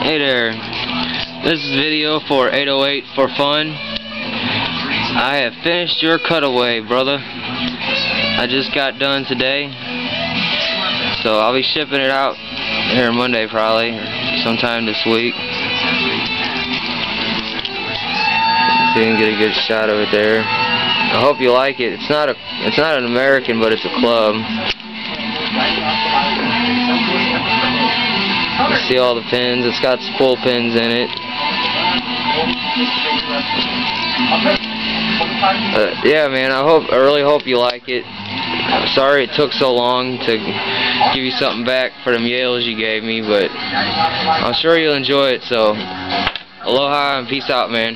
Hey there. This is video for 808 for fun. I have finished your cutaway, brother. I just got done today. So I'll be shipping it out here Monday probably, sometime this week. If you can get a good shot of it there. I hope you like it. It's not a it's not an American, but it's a club. See all the pins. It's got spool pins in it. Uh, yeah, man. I hope. I really hope you like it. Sorry it took so long to give you something back for them yales you gave me, but I'm sure you'll enjoy it. So, aloha and peace out, man.